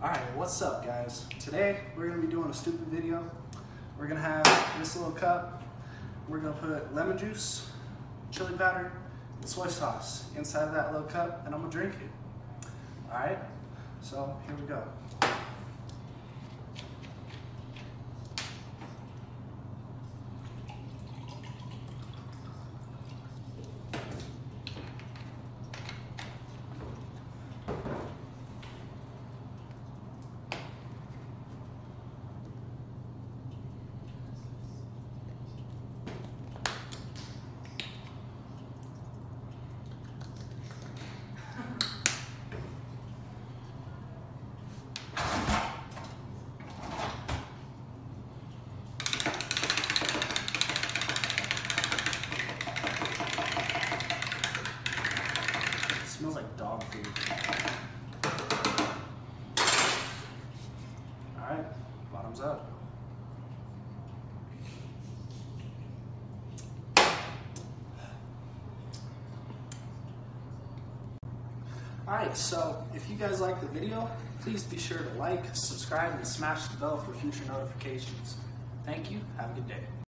Alright, what's up guys? Today we're going to be doing a stupid video. We're going to have this little cup. We're going to put lemon juice, chili powder, and soy sauce inside of that little cup and I'm going to drink it. Alright, so here we go. Smells like dog food. Alright, bottoms up. Alright, so if you guys like the video, please be sure to like, subscribe, and smash the bell for future notifications. Thank you. Have a good day.